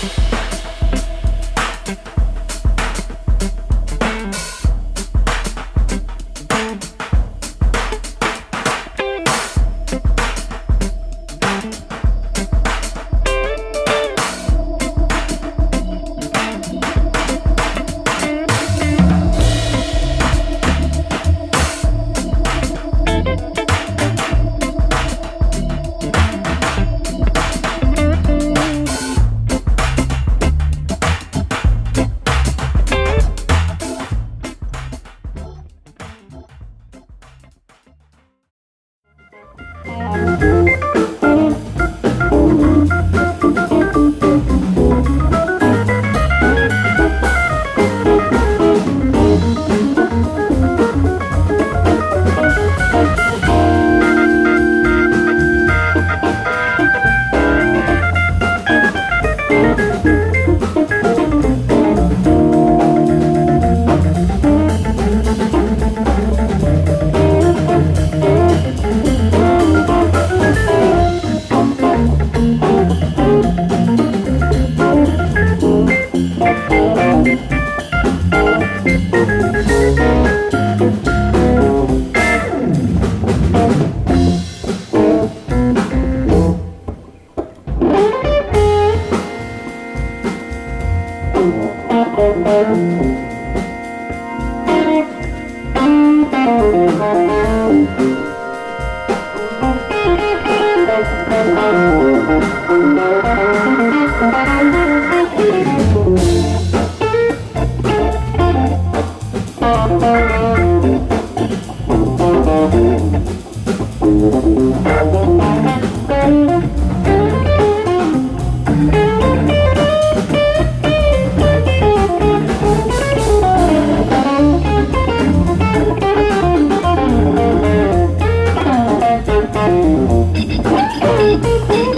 thank you Thank you.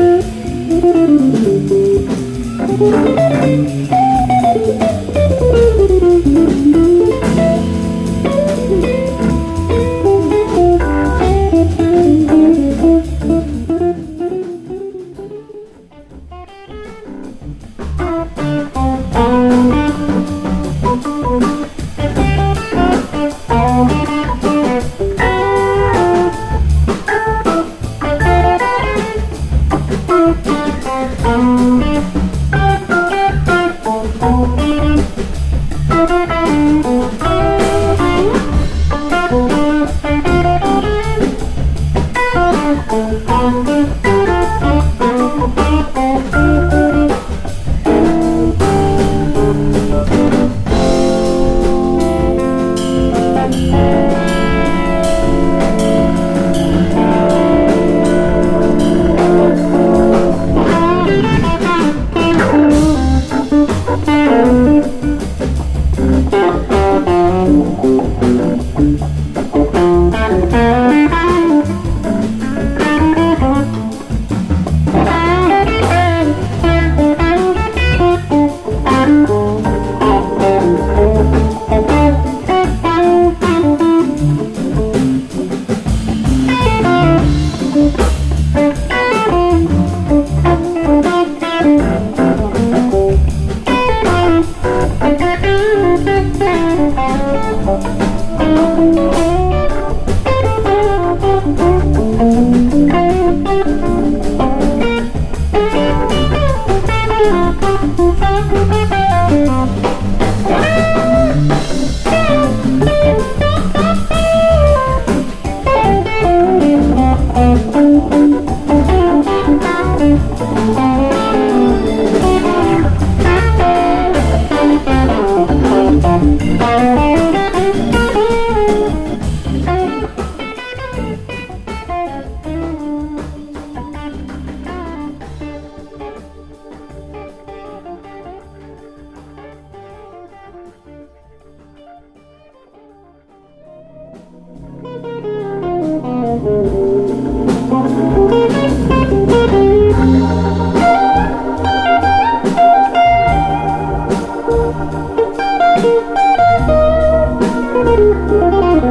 ¡Gracias!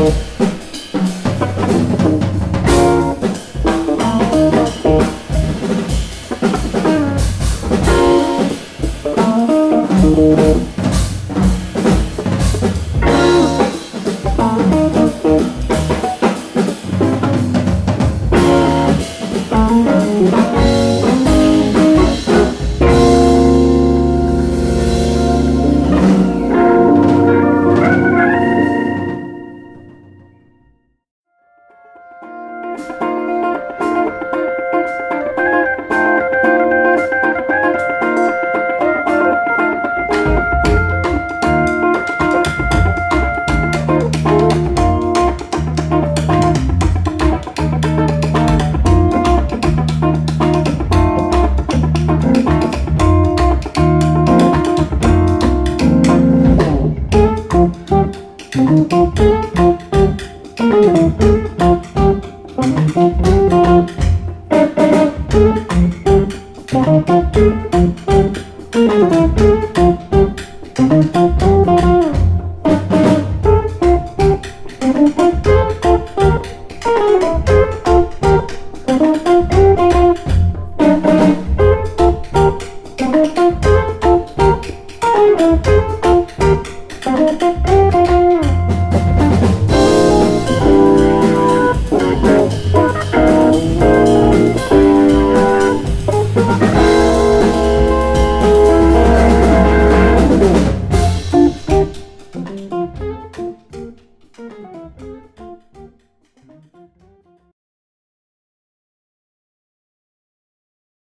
Thank you.